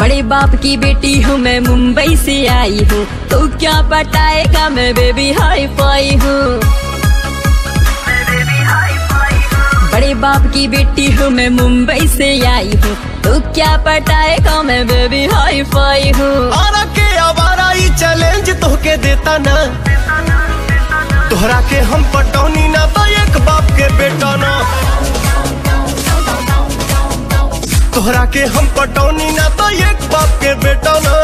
बड़े बाप की बेटी हूँ, मैं मुंबई से आई हूँ। तो क्या पटाएगा मैं बेबी हाई फाई हूँ। बड़े बाप की बेटी हूँ, मैं मुंबई से आई हूँ। तो क्या पटाएगा मैं बेबी हाई फाई हूँ। के चैलेंज तोहके देता ना। तोहरा के हम पटौनी तोहरा के हम पटौनी ना तो एक बाप के बेटा ना।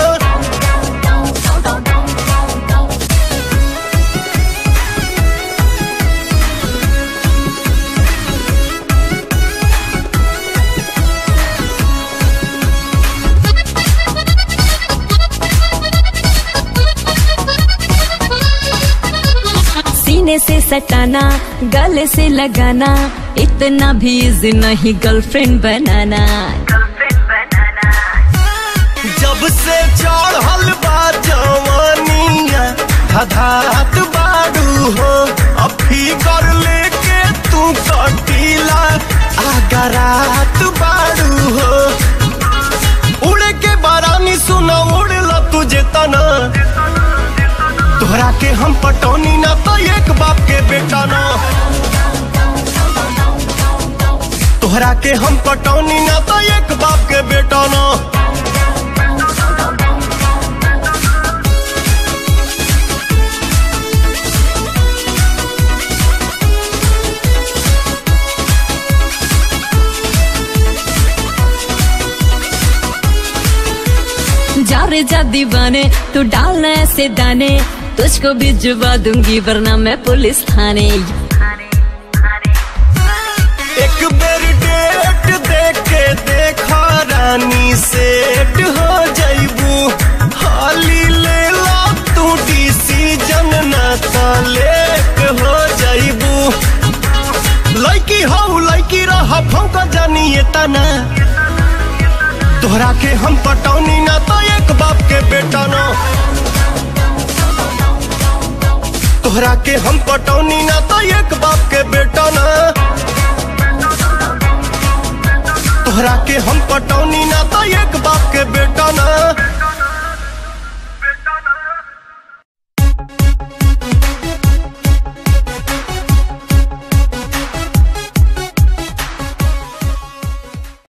से सटाना, गले से लगाना इतना भी इजी नहीं गर्लफ्रेंड बनाना। जब से चढ़ल बा जवानिया धधात बाड़ू हो, अभी कर लेके तू कटीला आगरात बाड़ू हो। उड़े के बारानी सुना, उड़ला तुझे तना। तोहरा के हम पटौनी ना तो एक बाप के बेटा ना। तोहरा के हम पटौनी ना तो एक बाप के बेटा ना। जा रे दीवाने, तू डालना ऐसे दाने, तुझको भी जुबा दूँगी, वरना मैं पुलिस थाने। लड़की हो लड़की रह जानी ये तना। तोहरा के हम पटौनी ना तो एक बाप के बेटा ना। तोहरा के हम पटौनी ना तो एक बाप के बेटा ना। तोहरा के हम पटौनी ना तो एक बाप के बेटा ना।